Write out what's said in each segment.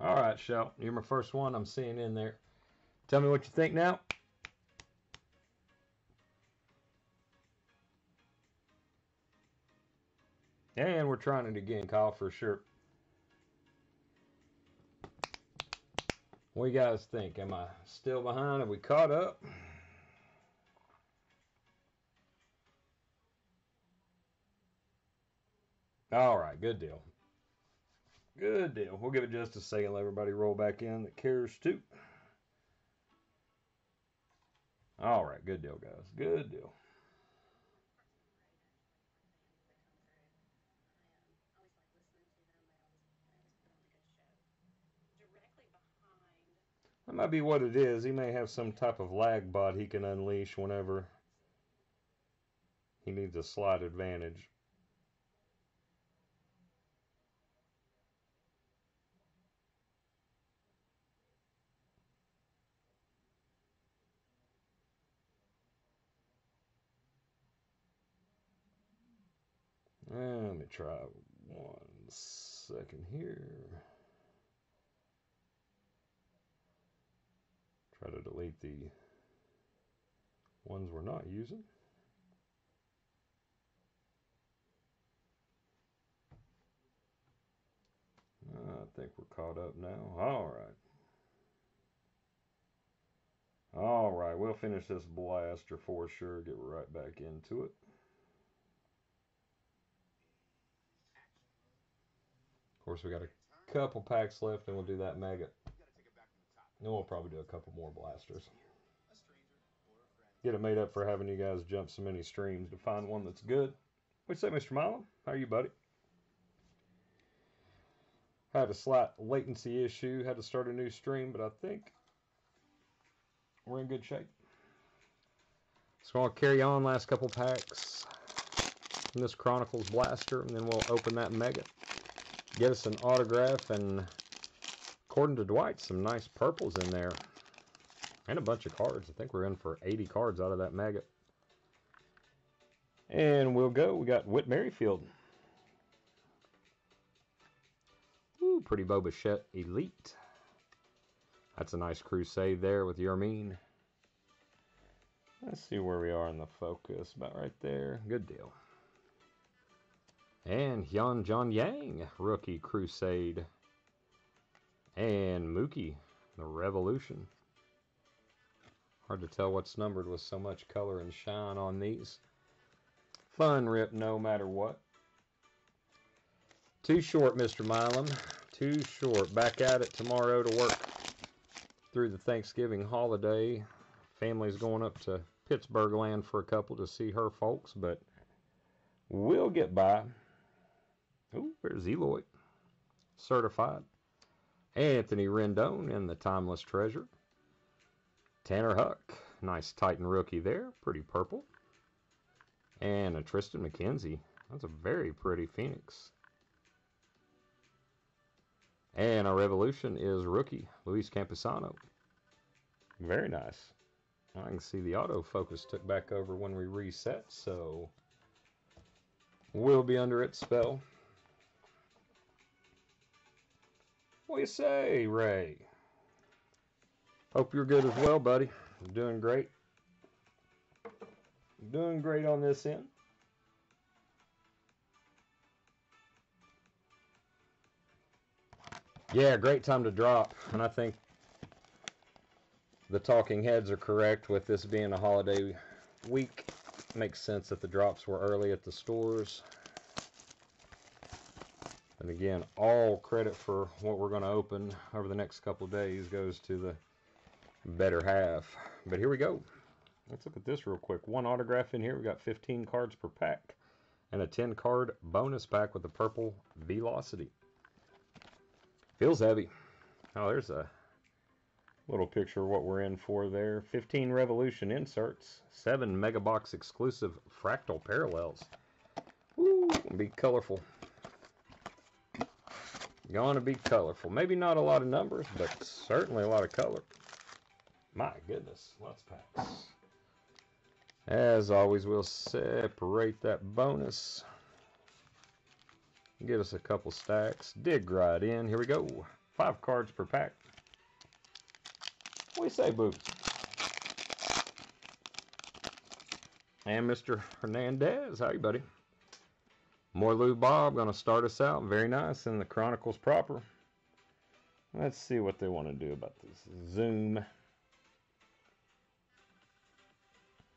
All right, Shell. You're my first one I'm seeing in there. Tell me what you think now. And we're trying it again, Kyle, for sure. What do you guys think? Am I still behind? Have we caught up? All right, good deal. Good deal. We'll give it just a second. Let everybody roll back in that cares to. All right, good deal, guys. Good deal. That might be what it is. He may have some type of lag bot he can unleash whenever he needs a slight advantage. Let me try one second here. Try to delete the ones we're not using. I think we're caught up now. All right. All right, we'll finish this blaster for sure. Get right back into it. Of course, we got a couple packs left, and we'll do that mega. Then we'll probably do a couple more blasters. Get it made up for having you guys jump so many streams to find one that's good. What you say, Mr. Milo? How are you, buddy? Had a slight latency issue. Had to start a new stream, but I think we're in good shape. So I'll carry on last couple packs in this Chronicles Blaster, and then we'll open that Mega get us an autograph and according to Dwight some nice purples in there. And a bunch of cards. I think we're in for 80 cards out of that maggot. And we'll go. We got Whit Merrifield. Ooh, pretty Bo Bichette Elite. That's a nice crusade there with Yermin let's see where we are in the focus. About right there. Good deal and Hyun Jong Yang, rookie Crusade. And Mookie, the Revolution. Hard to tell what's numbered with so much color and shine on these. Fun rip no matter what. Too short, Mr. Milam. Too short. Back at it tomorrow to work through the Thanksgiving holiday. Family's going up to Pittsburgh land for a couple to see her folks, but we'll get by. Oh, there's Eloy. Certified. Anthony Rendon in the Timeless Treasure. Tanner Houck. Nice Titan rookie there. Pretty purple. And a Triston McKenzie. That's a very pretty Phoenix. And our Revolution is rookie, Luis Campusano. Very nice. I can see the autofocus took back over when we reset, so we'll be under its spell. What do you say, Ray? Hope you're good as well, buddy. doing great. doing great on this end. Yeah, great time to drop. And I think the talking heads are correct with this being a holiday week. Makes sense that the drops were early at the stores. And again, all credit for what we're going to open over the next couple days goes to the better half. But here we go. Let's look at this real quick. One autograph in here. We got 15 cards per pack. And a 10 card bonus pack with the purple Velocity. Feels heavy. Oh, there's a little picture of what we're in for there. 15 Revolution inserts. 7 Mega Box exclusive fractal parallels. Woo, be colorful. Going to be colorful. Maybe not a lot of numbers, but certainly a lot of color. My goodness, lots of packs. As always, we'll separate that bonus. Get us a couple stacks. Dig right in. Here we go. Five cards per pack. We say, Boots? And Mr. Hernandez. How you, buddy? More Lou Bob going to start us out. Very nice. in the Chronicles proper. Let's see what they want to do about this. Zoom.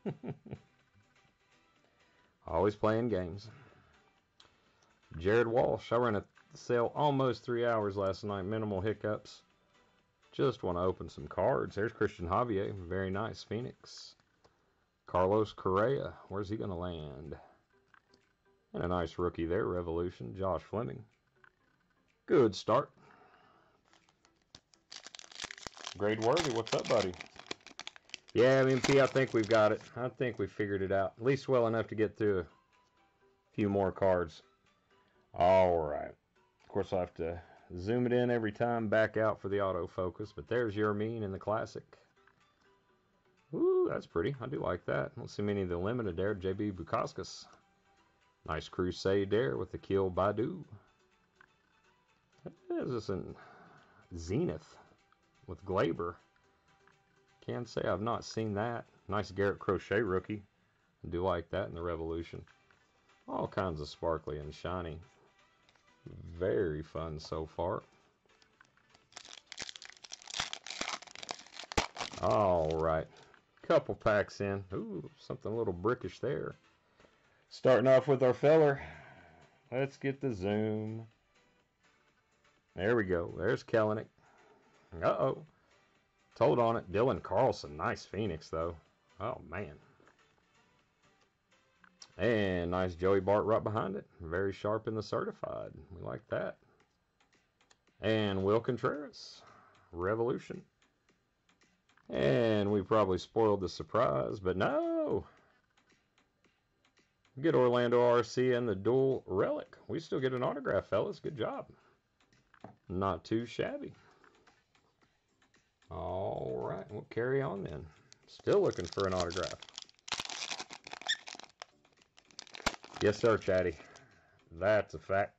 Always playing games. Jared Walsh. I ran a sale almost three hours last night. Minimal hiccups. Just want to open some cards. There's Cristian Javier. Very nice. Phoenix. Carlos Correa. Where's he going to land? And a nice rookie there. Revolution. Josh Fleming. Good start. Grade Worthy. What's up, buddy? Yeah, MP, I think we've got it. I think we figured it out. At least well enough to get through a few more cards. All right. Of course, I'll have to zoom it in every time, back out for the autofocus. But there's Yermin in the Classic. Ooh, that's pretty. I do like that. I don't see many of the limited there. JB Bukauskas. Nice Crusade there with the Kill Badu. Is this in Zenith with Gleyber. Can't say I've not seen that. Nice Garrett Crochet rookie. I do like that in the Revolution. All kinds of sparkly and shiny. Very fun so far. All right. Couple packs in. Ooh, something a little brickish there. Starting off with our feller. Let's get the zoom. There we go. There's Kelenic. Uh-oh. Told on it. Dylan Carlson. Nice Phoenix, though. Oh, man. And nice Joey Bart right behind it. Very sharp in the certified. We like that. And Will Contreras. Revolution. And we probably spoiled the surprise, but no. Get Orlando RC and the dual relic. We still get an autograph, fellas. Good job. Not too shabby. All right, we'll carry on then. Still looking for an autograph. Yes, sir, Chatty. That's a fact.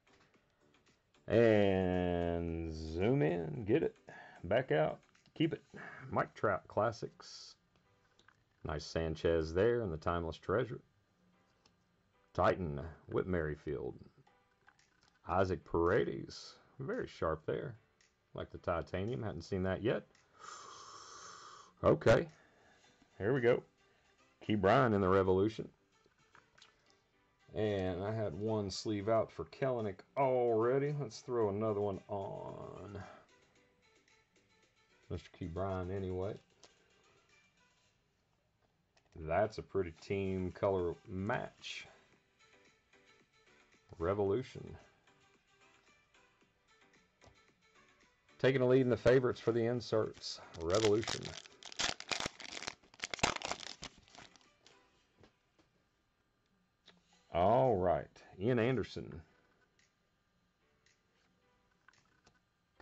And zoom in, get it, back out, keep it. Mike Trout Classics. Nice Sanchez there and the Timeless Treasure. Titan Whit Merrifield. Isaac Paredes. Very sharp there. Like the titanium. Hadn't seen that yet. Okay. Here we go. Ke'Bryan in the Revolution. And I had one sleeve out for Kelenic already. Let's throw another one on. Mr. Ke'Bryan anyway. That's a pretty team color match. Revolution. Taking a lead in the favorites for the inserts. Revolution. All right. Ian Anderson.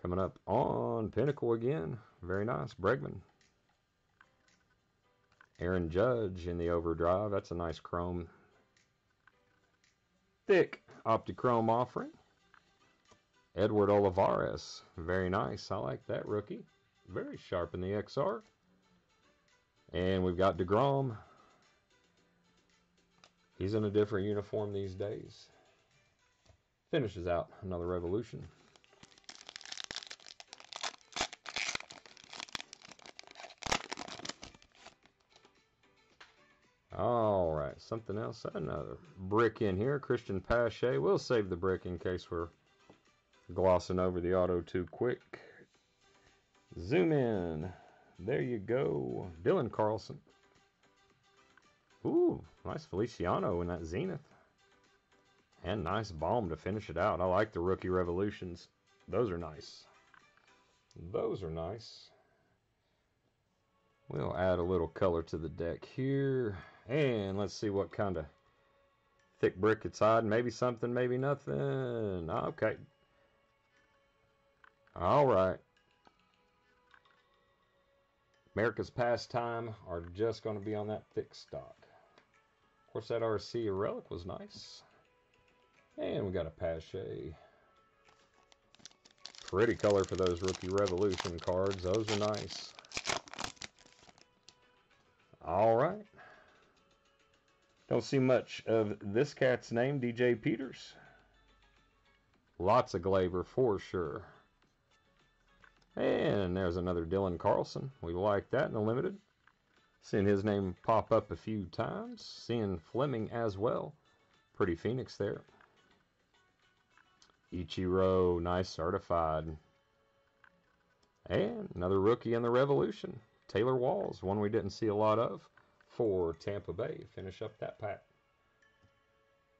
Coming up on Pinnacle again. Very nice. Bregman. Aaron Judge in the overdrive. That's a nice chrome. Thick Optichrome offering. Edward Olivares. Very nice. I like that rookie. Very sharp in the XR. And we've got DeGrom. He's in a different uniform these days. Finishes out another revolution. All right, something else. Another brick in here. Christian Pache. We'll save the brick in case we're glossing over the auto too quick. Zoom in. There you go. Dylan Carlson. Ooh, nice Feliciano in that Zenith. And nice Bohm to finish it out. I like the rookie revolutions. Those are nice. Those are nice. We'll add a little color to the deck here. And let's see what kind of thick brick it's hiding. Maybe something, maybe nothing. Okay. All right. America's Pastime are just going to be on that thick stock. Of course, that RC Relic was nice. And we got a Pache. Pretty color for those Rookie Revolution cards. Those are nice. All right. Don't see much of this cat's name, DJ Peters. Lots of Gleyber for sure. And there's another Dylan Carlson. We like that in the limited. Seeing his name pop up a few times. Seeing Fleming as well. Pretty Phoenix there. Ichiro, nice certified. And another rookie in the Revolution. Taylor Walls, one we didn't see a lot of for Tampa Bay. Finish up that pack.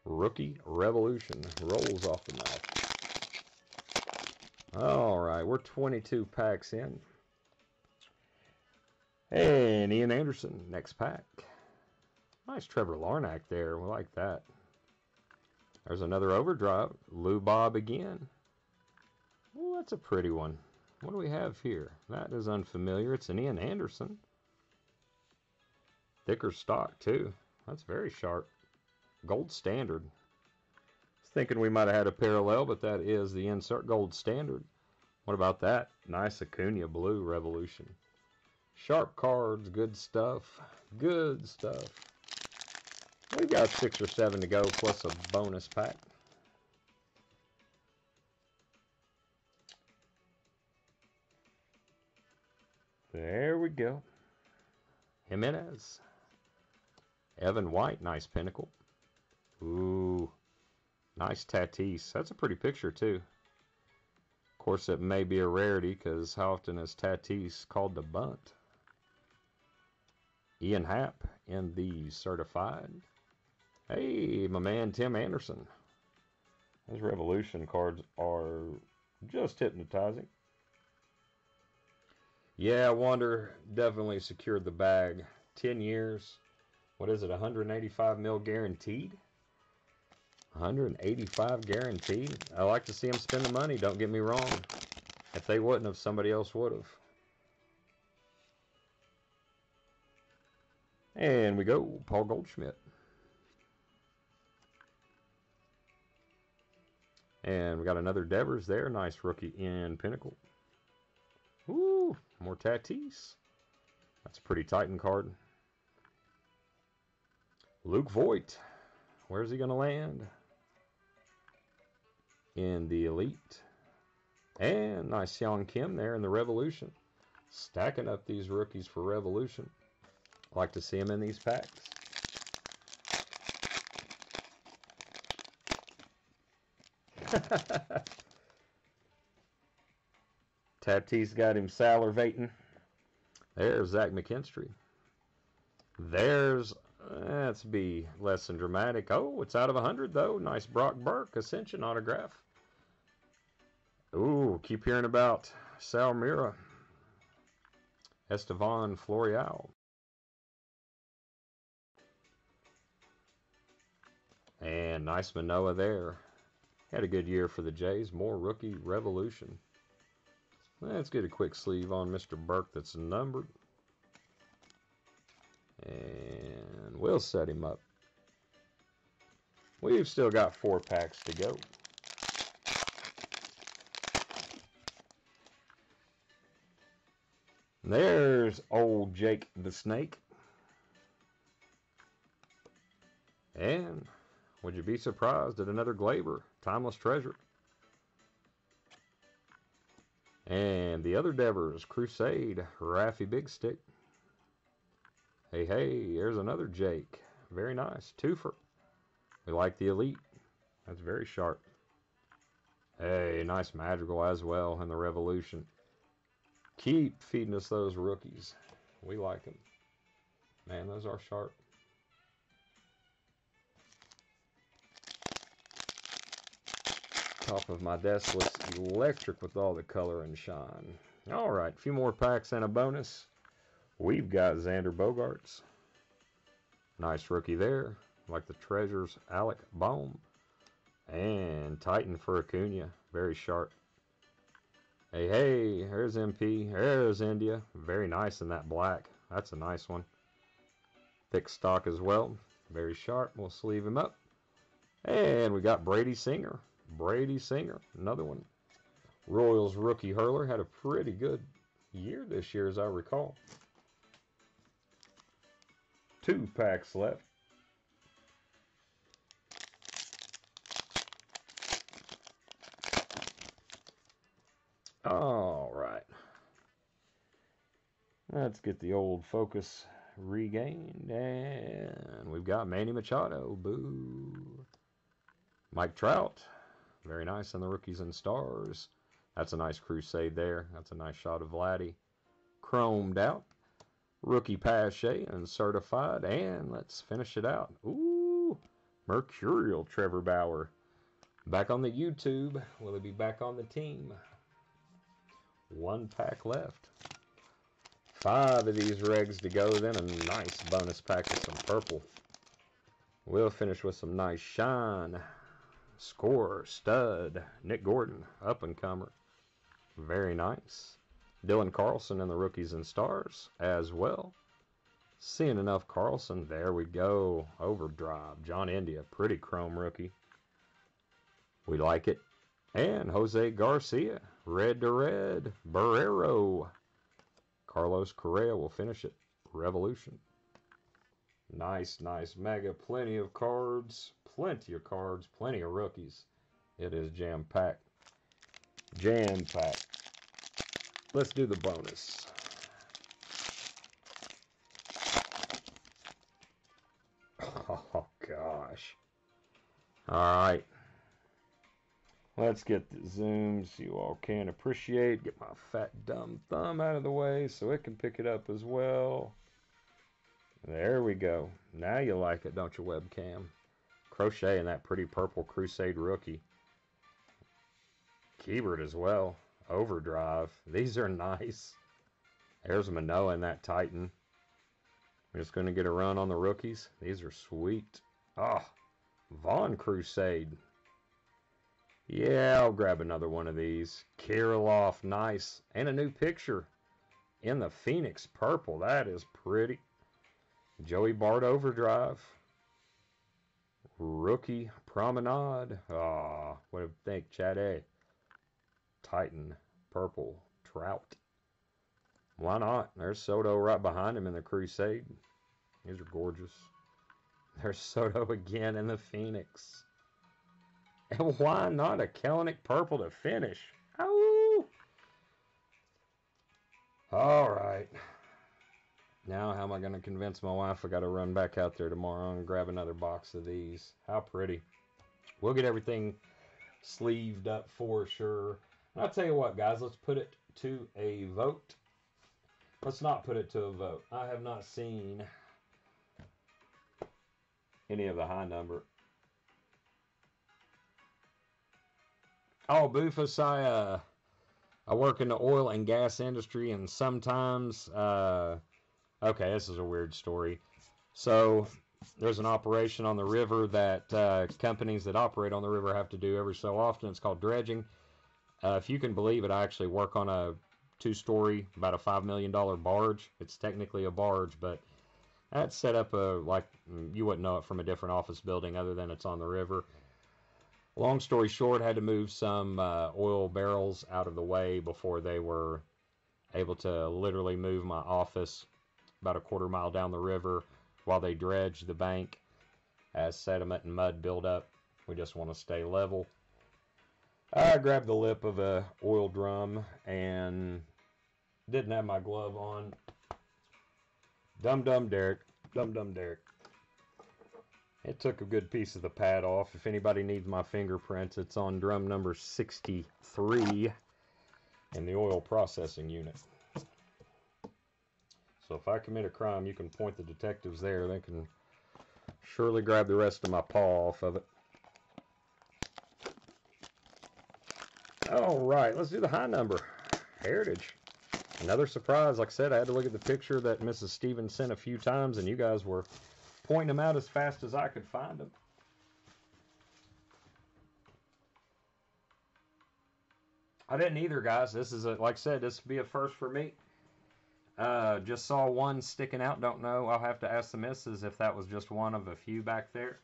Rookie Revolution rolls off the mouth. All right, we're 22 packs in. And Ian Anderson, next pack. Nice Trevor Larnach there. We like that. There's another overdrive. Lou Bob again. Oh, that's a pretty one. What do we have here? That is unfamiliar. It's an Ian Anderson. Thicker stock, too. That's very sharp. Gold standard. Was thinking we might have had a parallel, but that is the insert gold standard. What about that? Nice Acuna Blue Revolution. Sharp cards, good stuff. Good stuff. We've got six or seven to go, plus a bonus pack. There we go. Jimenez. Evan White, nice pinnacle. Ooh, nice Tatis. That's a pretty picture, too. Of course, it may be a rarity because how often is Tatis called the bunt? Ian Happ in the certified. Hey, my man Tim Anderson. Those Revolution cards are just hypnotizing. Yeah, Wander definitely secured the bag. 10 years. What is it, 185 mil guaranteed? 185 guaranteed. I like to see them spend the money, don't get me wrong. If they wouldn't have, somebody else would have. And we go, Paul Goldschmidt. And we got another Devers there. Nice rookie in Pinnacle. Ooh, more Tatis. That's a pretty Titan card. Luke Voit. Where's he going to land? In the Elite. And nice Young Kim there in the Revolution. Stacking up these rookies for Revolution. Like to see him in these packs. Tatis got him salivating. There's Zach McKinstry. There's, let's be less than dramatic. Oh, it's out of 100, though. Nice Brock Burke Ascension autograph. Ooh, keep hearing about Sal Mira. Estevan Florial. And nice Manoah there. Had a good year for the Jays. More rookie revolution. Let's get a quick sleeve on Mr. Burke that's numbered. And we'll set him up. We've still got four packs to go. There's old Jake the Snake. And would you be surprised at another Gleyber, Timeless treasure. And the other Devers, Crusade, Raffy Big Stick. Hey, hey, there's another Jake. Very nice. Twofer. We like the Elite. That's very sharp. Hey, nice Madrigal as well in the Revolution. Keep feeding us those rookies. We like them. Man, those are sharp. top of my desk looks electric with all the color and shine. All right, a few more packs and a bonus. We've got Xander Bogaerts. Nice rookie there. Like the Treasures, Alec Bohm. And Titan for Acuna. Very sharp. Hey, hey, here's MP. There's India. Very nice in that black. That's a nice one. Thick stock as well. Very sharp. We'll sleeve him up. And we got Brady Singer. Brady Singer, another one. Royals rookie hurler had a pretty good year this year, as I recall. Two packs left. All right. Let's get the old focus regained. And we've got Manny Machado. Boo. Mike Trout. Very nice on the rookies and stars. That's a nice crusade there. That's a nice shot of Vladdy. Chromed out. Rookie Pache and certified. And let's finish it out. Ooh. Mercurial Trevor Bauer. Back on the YouTube. Will he be back on the team? One pack left. Five of these regs to go, then a nice bonus pack of some purple. We'll finish with some nice shine. Score, stud, Nick Gordon, up and comer. Very nice. Dylan Carlson and the rookies and stars as well. Seeing enough Carlson, there we go. Overdrive, John India, pretty chrome rookie. We like it. And Jose Garcia, red to red, Barrero. Carlos Correa will finish it. Revolution. Nice, nice mega. Plenty of cards. Plenty of cards. Plenty of rookies. It is jam packed. Jam packed. Let's do the bonus. Oh, gosh. All right. Let's get the zooms you all can appreciate. Get my fat dumb thumb out of the way so it can pick it up as well. There we go. Now you like it, don't you, webcam? Crochet in that pretty purple Crusade rookie. Keibert as well. Overdrive. These are nice. There's Manoah in that Titan. We're just going to get a run on the rookies. These are sweet. Ah, oh, Vaughn Crusade. Yeah, I'll grab another one of these. Kirilloff, nice. And a new picture in the Phoenix purple. That is pretty. Joey Bart Overdrive. Rookie Promenade. Ah, what do you think, Chad A? Titan Purple Trout. Why not? There's Soto right behind him in the Crusade. These are gorgeous. There's Soto again in the Phoenix. And why not a Kelenic purple to finish? Oh! All right. Now, how am I going to convince my wife I got to run back out there tomorrow and grab another box of these? How pretty. We'll get everything sleeved up for sure. I'll tell you what, guys, let's put it to a vote. Let's not put it to a vote. I have not seen any of the high number. Oh, Bufus, I, I work in the oil and gas industry, and sometimes, uh, okay, this is a weird story. So, there's an operation on the river that uh, companies that operate on the river have to do every so often. It's called dredging. Uh, if you can believe it, I actually work on a two-story, about a five million dollar barge. It's technically a barge, but that's set up a like you wouldn't know it from a different office building other than it's on the river. Long story short, had to move some uh, oil barrels out of the way before they were able to literally move my office about a quarter mile down the river while they dredged the bank as sediment and mud build up. We just want to stay level. I grabbed the lip of a oil drum and didn't have my glove on. Dum dum Derek. Dum dum Derek. It took a good piece of the pad off. If anybody needs my fingerprints, it's on drum number 63 in the oil processing unit. So if I commit a crime, you can point the detectives there. They can surely grab the rest of my paw off of it. All right, let's do the high number. Heritage. Another surprise. Like I said, I had to look at the picture that Mrs. Stevens sent a few times, and you guys were pointing them out as fast as I could find them. I didn't either, guys. This is a, like I said, this would be a first for me. Uh, just saw one sticking out. Don't know. I'll have to ask the missus if that was just one of a few back there.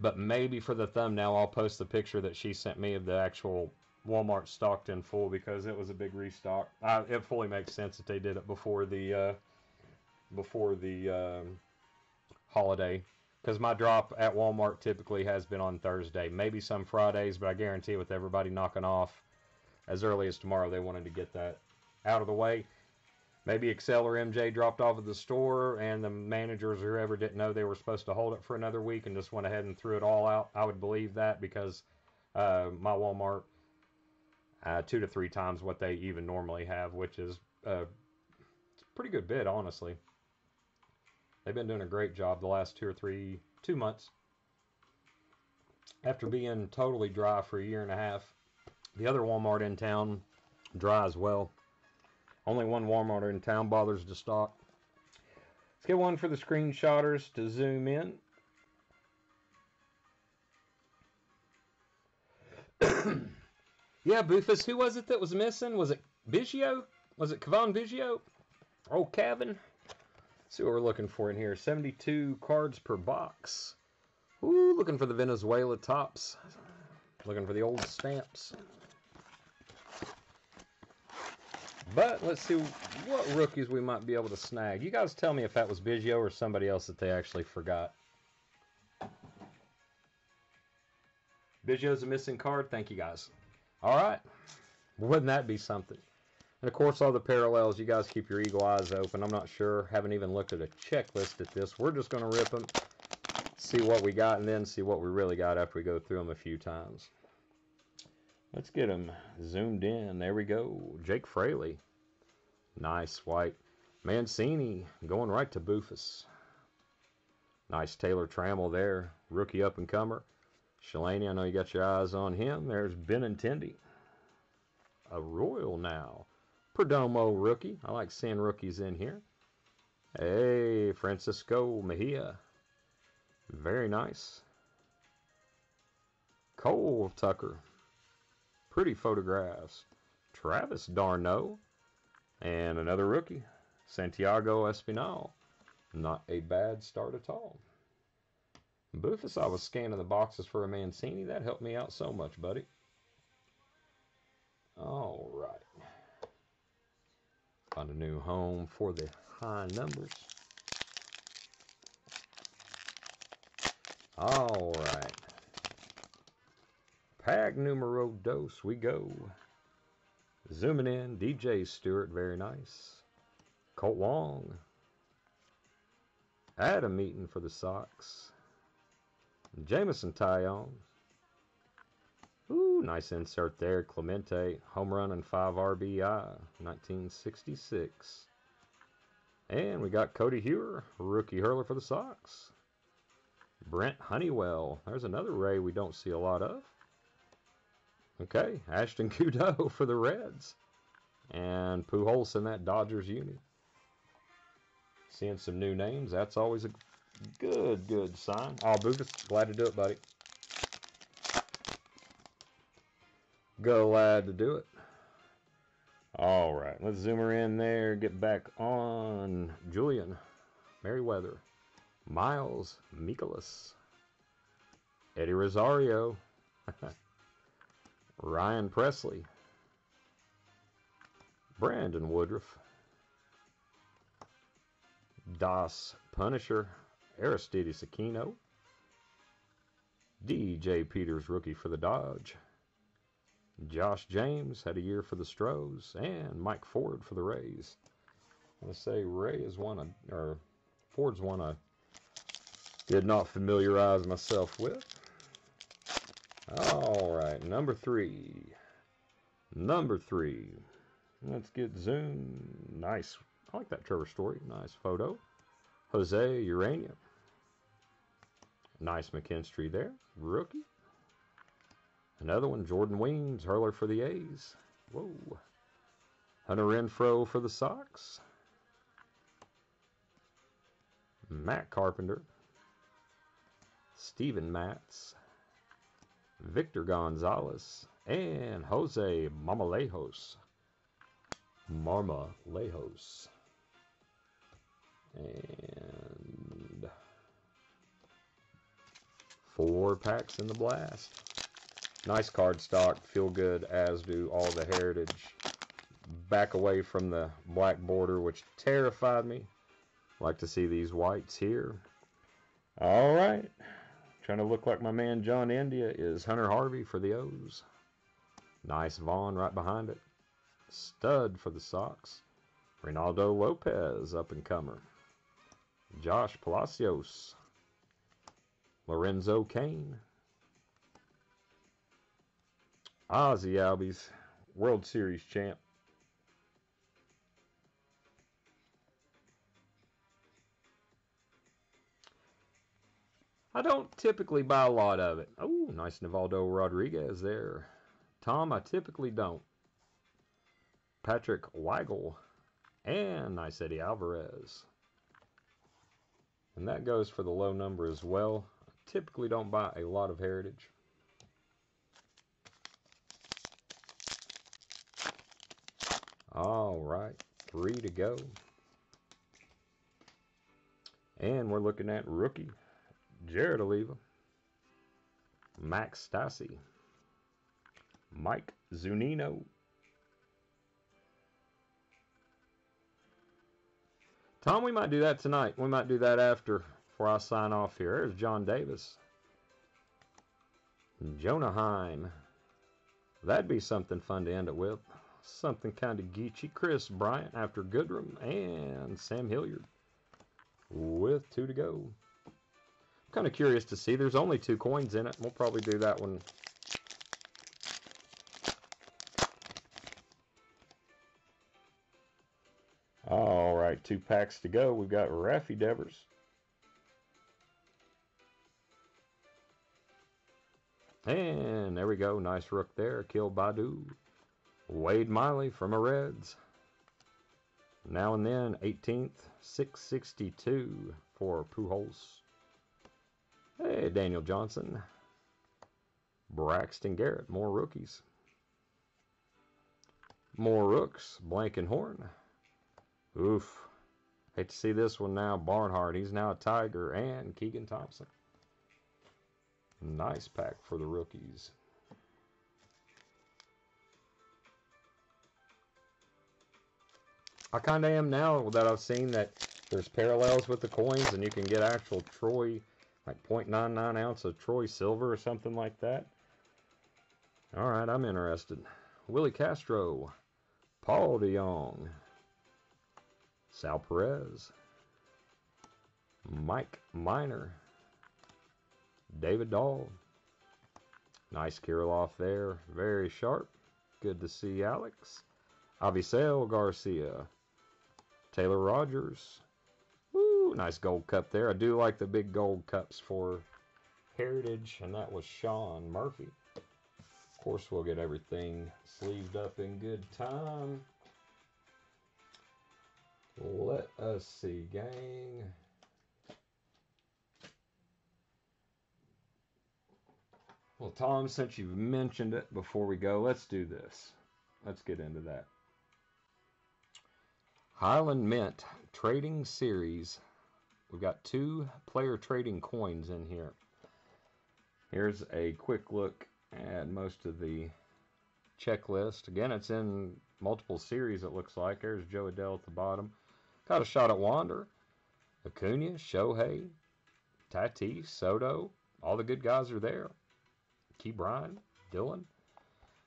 But maybe for the thumbnail, I'll post the picture that she sent me of the actual Walmart stocked in full because it was a big restock. Uh, it fully makes sense that they did it before the uh, before the um, holiday because my drop at Walmart typically has been on Thursday, maybe some Fridays, but I guarantee with everybody knocking off as early as tomorrow, they wanted to get that out of the way. Maybe Excel or MJ dropped off at the store, and the managers or whoever didn't know they were supposed to hold it for another week and just went ahead and threw it all out. I would believe that because uh, my Walmart uh, two to three times what they even normally have, which is uh, a pretty good bid, honestly. They've been doing a great job the last two or three, two months. After being totally dry for a year and a half, the other Walmart in town, dry as well. Only one Walmart in town bothers to stock. Let's get one for the screenshotters to zoom in. yeah, Boofus, who was it that was missing? Was it Biggio? Was it Cavan Biggio? Oh, Cavan. see what we're looking for in here. 72 cards per box. Ooh, looking for the Venezuela Topps. Looking for the old stamps. But let's see what rookies we might be able to snag. You guys tell me if that was Biggio or somebody else that they actually forgot. Biggio's a missing card. Thank you guys. All right. Wouldn't that be something? And of course, all the parallels, you guys keep your eagle eyes open. I'm not sure. Haven't even looked at a checklist at this. We're just going to rip them, see what we got, and then see what we really got after we go through them a few times. Let's get him zoomed in. There we go. Jake Fraley. Nice white. Mancini going right to Boofus. Nice Taylor Trammell there. Rookie up and comer. Shalani, I know you got your eyes on him. There's Benintendi. A Royal now. Perdomo rookie. I like seeing rookies in here. Hey, Francisco Mejia. Very nice. Cole Tucker. Pretty photographs. Travis d'Arnaud. And another rookie, Santiago Espinal. Not a bad start at all. Boofus, I was scanning the boxes for a Mancini. That helped me out so much, buddy. All right. Find a new home for the high numbers. All right. Pack numero dos, we go. Zooming in, DJ Stewart, very nice. Colt Wong. Adam Eaton for the Sox. Jameson Taillon. Ooh, nice insert there. Clemente, home run and 5 RBI, 1966. And we got Cody Hewer, rookie hurler for the Sox. Brent Honeywell. There's another Ray we don't see a lot of. Okay, Ashton Kudo for the Reds. And Pujols in that Dodgers uni. Seeing some new names, that's always a good, good sign. Oh, Boogus, glad to do it, buddy. Glad to do it. All right, let's zoom her in there, get back on Julian Merryweather, Miles Mikolas, Eddie Rosario. Ryan Pressly, Brandon Woodruff, Das Punisher, Aristides Aquino, DJ Peters, rookie for the Dodge, Josh James had a year for the Stros, and Mike Ford for the Rays. To say Ray is one, I, or Ford's one I did not familiarize myself with. All right, number three. Number three. Let's get zoom. Nice. I like that Trevor Story. Nice photo. Jose Urena. Nice McKinstry there. Rookie. Another one, Jordan Weems, hurler for the A's. Whoa. Hunter Renfroe for the Sox. Matt Carpenter. Steven Matz. Victor Gonzalez, and Jose Marmolejos. Marmolejos. And Four packs in the blast. Nice card stock. Feel good, as do all the Heritage. Back away from the black border, which terrified me. Like to see these whites here. All right. Trying to look like my man John India is Hunter Harvey for the O's. Nice Vaughn right behind it. Stud for the Sox. Reynaldo Lopez, up and comer. Josh Palacios. Lorenzo Cain. Ozzie Albies, World Series champ. I don't typically buy a lot of it. Oh, nice Nivaldo Rodriguez there. Tom, I typically don't. Patrick Weigel. And nice Eddie Alvarez. And that goes for the low number as well. I typically don't buy a lot of Heritage. All right, three to go. And we're looking at rookie Jared Oliva, Max Stassi, Mike Zunino. Tom, we might do that tonight. We might do that after, before I sign off here. There's John Davis. Jonah Heim. That'd be something fun to end it with. Something kind of geeky. Kris Bryant after Goodrum and Sam Hilliard with two to go. Kind of curious to see. There's only two coins in it. We'll probably do that one. All right, two packs to go. We've got Raffy Devers. And there we go. Nice rook there. Kill Badu. Wade Miley from the Reds. Now and then, 18th, 662 for Pujols. Hey, Daniel Johnson. Braxton Garrett, more rookies. More rooks, Blankenhorn. Oof. Hate to see this one now. Barnhart, he's now a Tiger, and Keegan Thompson. Nice pack for the rookies. I kind of am now that I've seen that there's parallels with the coins and you can get actual Troy, like 0.99 ounce of Troy silver or something like that. All right, I'm interested. Willie Castro, Paul DeJong, Sal Perez, Mike Minor, David Dahl. Nice Kirilloff there, very sharp. Good to see Alex. Avisail Garcia, Taylor Rogers. Woo, nice gold cup there. I do like the big gold cups for Heritage, and that was Sean Murphy. Of course, we'll get everything sleeved up in good time. Let us see, gang. Well, Tom, since you've mentioned it before we go, let's do this. Let's get into that. Highland Mint Trading Series. We've got two player trading coins in here. Here's a quick look at most of the checklist. Again, it's in multiple series, it looks like. There's Jo Adell at the bottom. Got a shot at Wander, Acuna, Shohei, Tatis, Soto. All the good guys are there. Ke'Bryan, Dylan.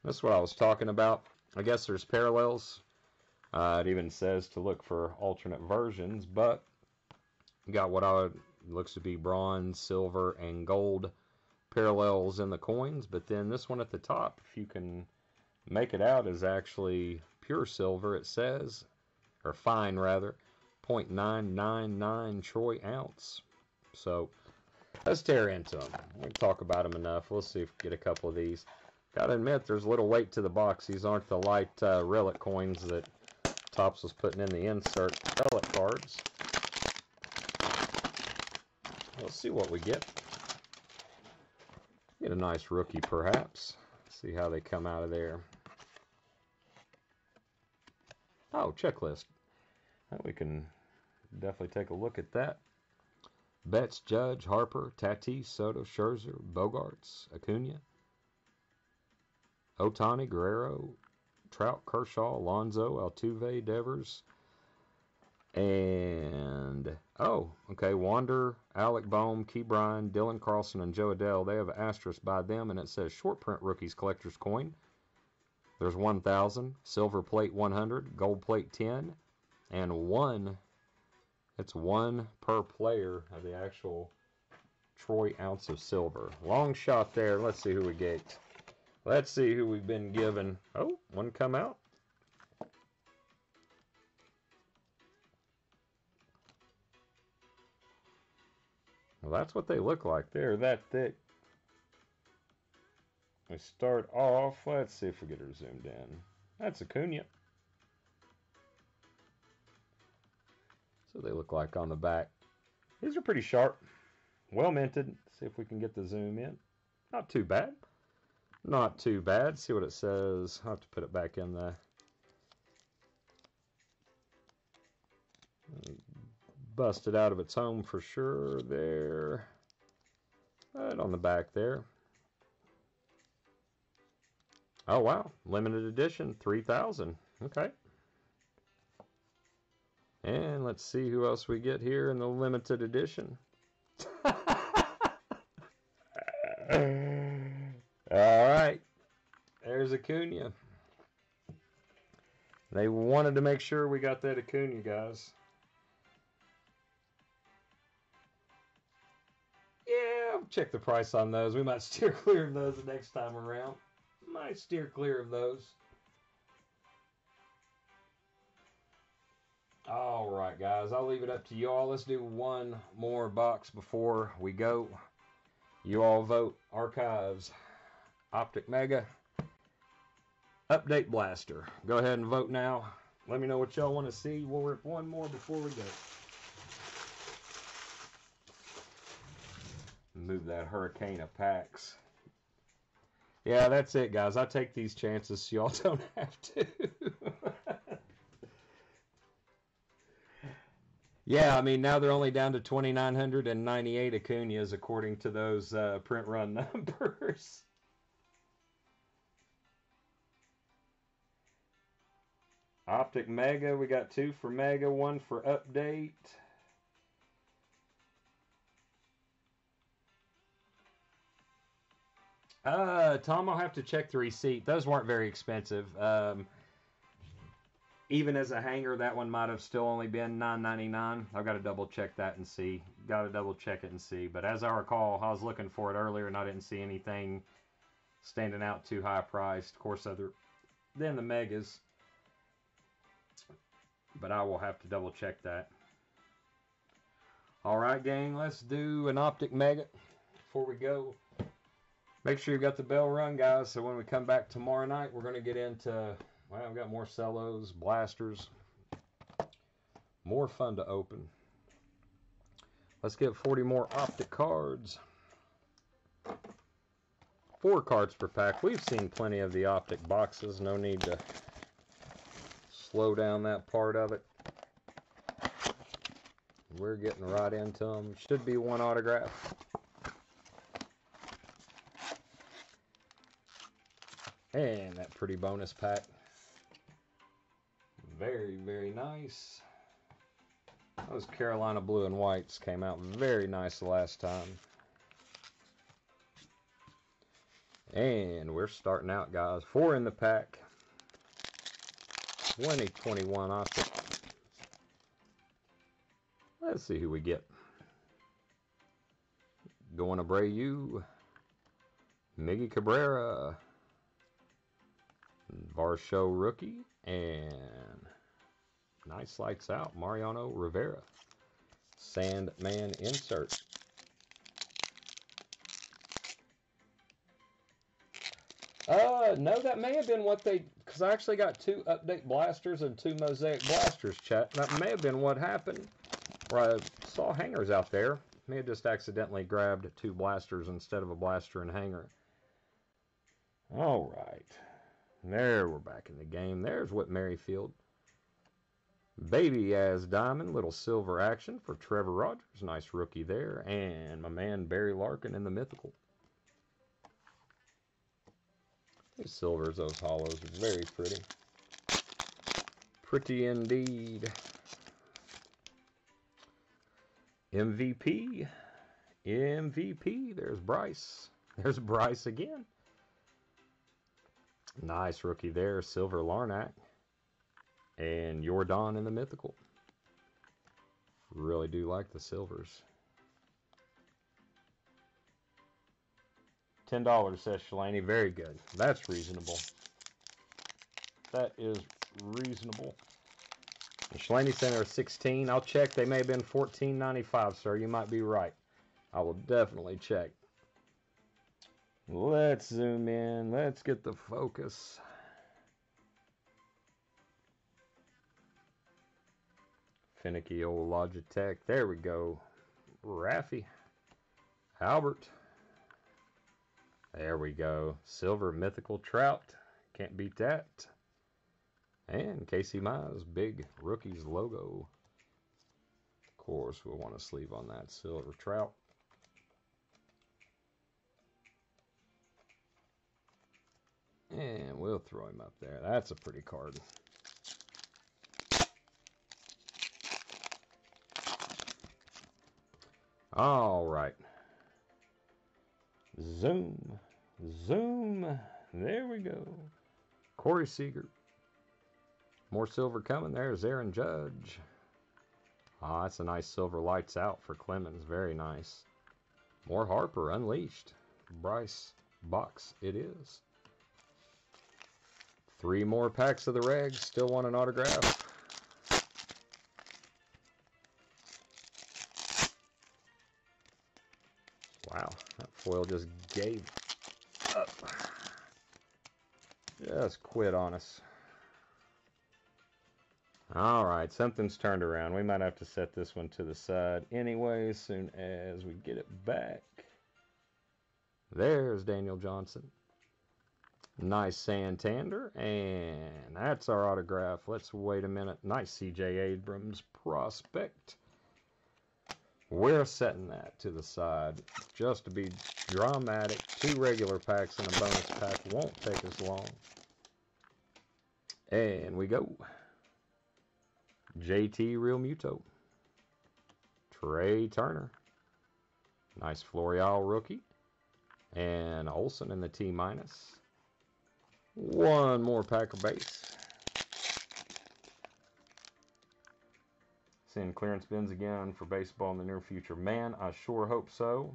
That's what I was talking about. I guess there's parallels uh, it even says to look for alternate versions, but got what I would, looks to be bronze, silver, and gold parallels in the coins. But then this one at the top, if you can make it out, is actually pure silver. It says, or fine rather, 0.999 troy ounce. So let's tear into them. We talk about them enough. We'll see if we get a couple of these. Gotta admit, there's a little weight to the box. These aren't the light uh, relic coins that Topps was putting in the insert pellet cards. Let's see what we get. Get a nice rookie, perhaps. See how they come out of there. Oh, checklist. We can definitely take a look at that. Betts, Judge, Harper, Tatis, Soto, Scherzer, Bogaerts, Acuna, Ohtani, Guerrero, Trout, Kershaw, Alonso, Altuve, Devers, and oh, okay, Wander, Alec Bohm, Ke'Bryan, Dylan Carlson, and Jo Adell. They have an asterisk by them, and it says short print rookies collector's coin. There's 1,000, silver plate 100, gold plate 10, and one. It's one per player of the actual troy ounce of silver. Long shot there. Let's see who we get. Let's see who we've been given. Oh, one come out. Well, that's what they look like. They're that thick. We start off, let's see if we get her zoomed in. That's Acuna. So they look like on the back. These are pretty sharp. Well minted. See if we can get the zoom in. Not too bad. Not too bad. See what it says. I'll have to put it back in the busted out of its home for sure there. Right on the back there. Oh, wow. Limited edition, 3000 Okay. And let's see who else we get here in the limited edition. There's Acuna. They wanted to make sure we got that Acuna, guys. Yeah, check the price on those. We might steer clear of those the next time around. Might steer clear of those. All right, guys, I'll leave it up to you all. Let's do one more box before we go. You all vote Archives, Optic Mega, Update Blaster. Go ahead and vote now. Let me know what y'all want to see. We'll rip one more before we go. Move that hurricane of packs. Yeah, that's it, guys. I take these chances so y'all don't have to. yeah, I mean, now they're only down to 2,998 Acunas according to those uh, print run numbers. Optic Mega, we got two for Mega, one for Update. Uh, Tom, I'll have to check the receipt. Those weren't very expensive. Um, even as a hanger, that one might have still only been nine ninety nine. I've got to double check that and see. Got to double check it and see. But as I recall, I was looking for it earlier and I didn't see anything standing out too high priced. Of course, other than the megas. But I will have to double check that. All right, gang, let's do an optic mega before we go. Make sure you got the bell rung, guys, so when we come back tomorrow night, we're going to get into, well, I've got more cellos, blasters, more fun to open. Let's get 40 more optic cards. Four cards per pack. We've seen plenty of the optic boxes. No need to slow down that part of it. We're getting right into them. Should be one autograph. And that pretty bonus pack. Very, very nice. Those Carolina blue and whites came out very nice the last time. And we're starting out, guys. Four in the pack. 2021 optic. Let's see who we get. Going to Abreu. Miggy Cabrera. Varsho rookie, and nice lights out, Mariano Rivera. Sandman insert. Uh, no, that may have been what they, because I actually got two update blasters and two mosaic blasters, chat. That may have been what happened, where I saw hangers out there. May have just accidentally grabbed two blasters instead of a blaster and hanger. All right. There, we're back in the game. There's Whit Merrifield. Baby as Diamond, little silver action for Trevor Rogers. Nice rookie there. And my man Barry Larkin in the mythical. These silvers, those hollows, are very pretty. Pretty indeed. MVP. MVP. There's Bryce. There's Bryce again. Nice rookie there. Silver Larnach. And Jordan in the mythical. Really do like the silvers. $10 says Shalani. Very good. That's reasonable. That is reasonable. Shalani Center is 16. I'll check. They may have been 14.95, sir. You might be right. I will definitely check. Let's zoom in. Let's get the focus. Finicky old Logitech. There we go. Raffy. Albert. There we go. Silver Mythical Trout. Can't beat that. And Casey Mize, big rookies logo. Of course, we'll want a sleeve on that silver trout. And we'll throw him up there. That's a pretty card. All right. Zoom. Zoom. There we go. Corey Seager. More silver coming. There's Aaron Judge. Ah, that's a nice silver lights out for Clemens. Very nice. More Harper unleashed. Bryce box it is. Three more packs of the regs. Still want an autograph. Foil just gave up. Just quit on us. All right, something's turned around. We might have to set this one to the side anyway as soon as we get it back. There's Daniel Johnson. Nice Santander, and that's our autograph. Let's wait a minute. Nice CJ Abrams prospect. We're setting that to the side just to be dramatic. Two regular packs and a bonus pack won't take us long. And we go. JT Realmuto. Trey Turner. Nice Florial rookie. And Olson in the T minus. One more pack of base. Seeing clearance bins again for baseball in the near future. Man, I sure hope so.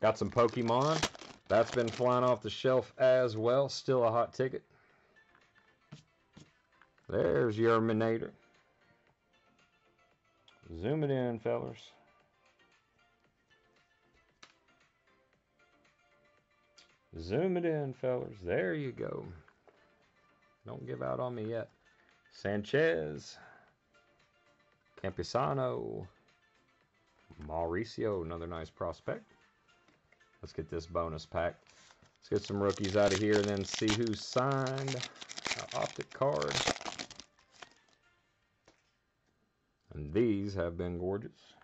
Got some Pokemon. That's been flying off the shelf as well. Still a hot ticket. There's your Minator. Zoom it in, fellers. Zoom it in, fellers. There you go. Don't give out on me yet. Sanchez. Campusano. Mauricio, another nice prospect. Let's get this bonus pack. Let's get some rookies out of here and then see who signed our optic card. And these have been gorgeous.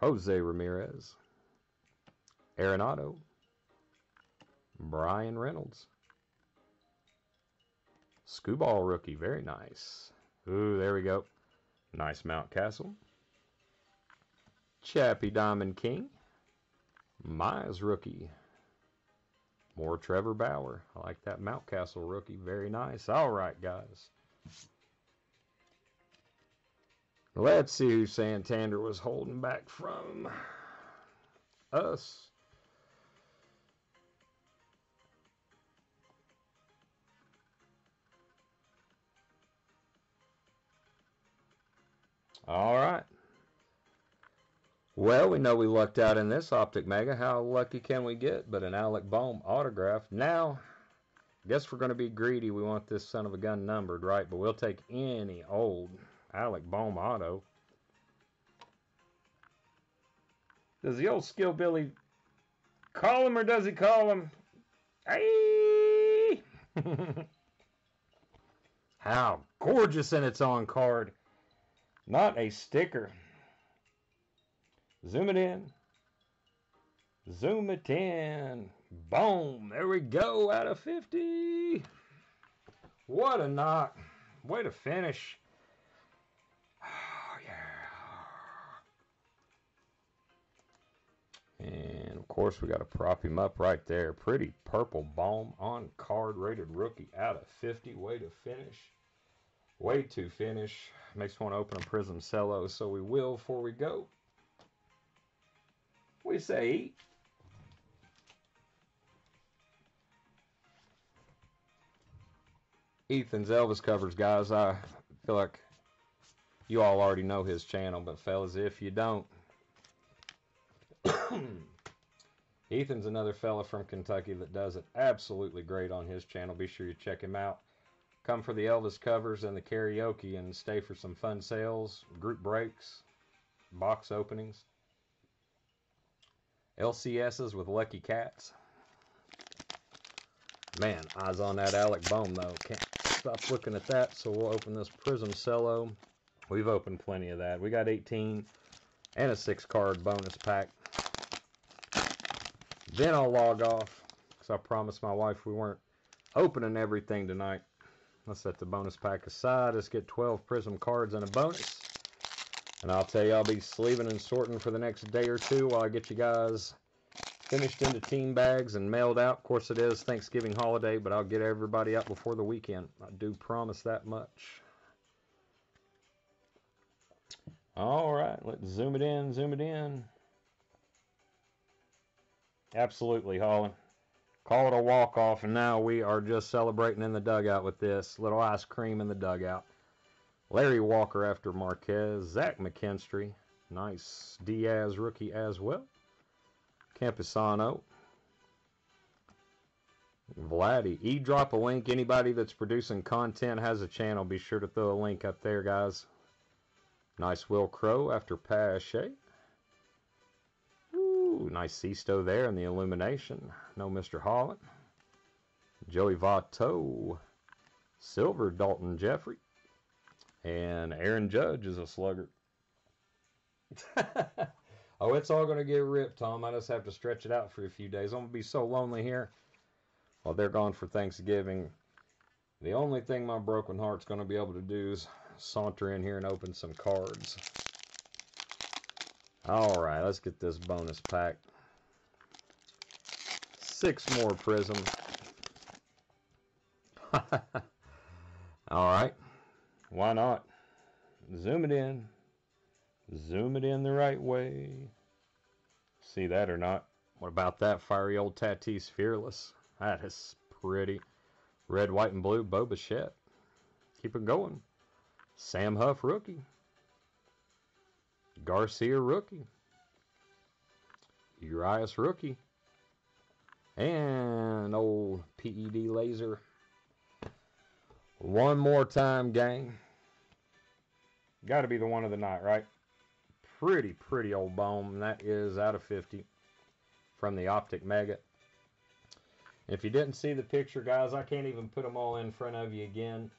Jose Ramirez. Arenado. Brian Reynolds. Skubal rookie, very nice. Ooh, there we go. Nice Mountcastle. Chappie Diamond King. Mize rookie. More Trevor Bauer. I like that Mountcastle rookie. Very nice. All right, guys. Let's see who Santander was holding back from us. All right. Well, we know we lucked out in this Optic Mega. How lucky can we get? But an Alec Bohm autograph. Now, guess we're going to be greedy. We want this son of a gun numbered, right? But we'll take any old Alec Bohm auto. Does the old Skill Billy call him or does he call him? Hey! How gorgeous and it's on card. Not a sticker. Zoom it in. Zoom it in. Boom. There we go. Out of 50. What a knock. Way to finish. Oh, yeah. And of course, we got to prop him up right there. Pretty purple Bohm on card rated rookie out of 50. Way to finish. Way to finish. Makes want to open a Prism Cello, so we will before we go. We say eat. Ethan's Elvis covers, guys. I feel like you all already know his channel, but fellas, if you don't, Ethan's another fella from Kentucky that does it absolutely great on his channel. Be sure you check him out. Come for the Elvis covers and the karaoke and stay for some fun sales, group breaks, box openings, LCSs with Lucky Cats. Man, eyes on that Alec Bohm though. Can't stop looking at that. So we'll open this Prism Cello. We've opened plenty of that. We got 18 and a six card bonus pack. Then I'll log off because I promised my wife we weren't opening everything tonight. Let's set the bonus pack aside. Let's get 12 Prism cards and a bonus. And I'll tell you, I'll be sleeving and sorting for the next day or two while I get you guys finished into team bags and mailed out. Of course, it is Thanksgiving holiday, but I'll get everybody out before the weekend. I do promise that much. All right, let's zoom it in, zoom it in. Absolutely, Holland. Call it a walk-off, and now we are just celebrating in the dugout with this. Little ice cream in the dugout. Larry Walker after Marquez. Zach McKinstry. Nice Diaz rookie as well. Campusano. Vladdy. E-drop a link. Anybody that's producing content has a channel. Be sure to throw a link up there, guys. Nice Wil Crowe after Pache. Ooh, nice Sixto there in the illumination. No Mr. Holland. Joey Votto. Silver Dalton Jeffrey. And Aaron Judge is a slugger. oh, it's all going to get ripped, Tom. I just have to stretch it out for a few days. I'm going to be so lonely here while they're gone for Thanksgiving. The only thing my broken heart's going to be able to do is saunter in here and open some cards. All right, let's get this bonus pack. Six more prism. All right. Why not? Zoom it in. Zoom it in the right way. See that or not? What about that fiery old Tatis Fearless? That is pretty. Red, white, and blue, Bo Bichette. Keep it going. Sam Huff, rookie. Garcia, rookie. Urias, rookie. And old PED laser. One more time, gang. Got to be the one of the night, right? Pretty, pretty old bone. That is out of 50 from the Optic Mega. If you didn't see the picture, guys, I can't even put them all in front of you again.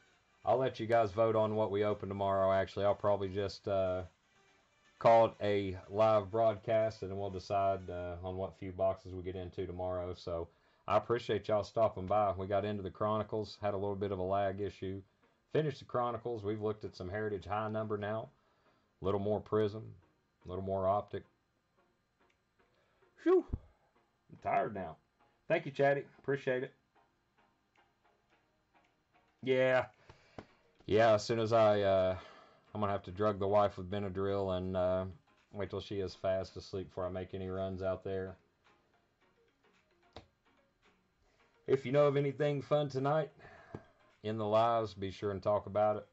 I'll let you guys vote on what we open tomorrow. Actually, I'll probably just uh, call it a live broadcast, and then we'll decide uh, on what few boxes we get into tomorrow. So I appreciate y'all stopping by. We got into the Chronicles, had a little bit of a lag issue. Finished the Chronicles. We've looked at some Heritage High number now. A little more Prism, a little more Optic. Phew. I'm tired now. Thank you, Chatty. Appreciate it. Yeah. Yeah, as soon as I, uh, I'm to have to drug the wife with Benadryl and uh, wait till she is fast asleep before I make any runs out there. If you know of anything fun tonight in the lives, be sure and talk about it.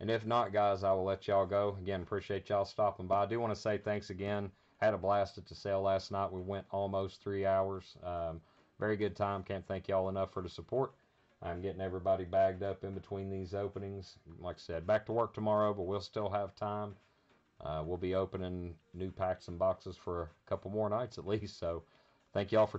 And if not, guys, I will let y'all go. Again, appreciate y'all stopping by. I do want to say thanks again. Had a blast at the sale last night. We went almost three hours. Um, very good time. Can't thank y'all enough for the support. I'm getting everybody bagged up in between these openings. Like I said, back to work tomorrow, but we'll still have time. Uh, we'll be opening new packs and boxes for a couple more nights at least. So thank y'all for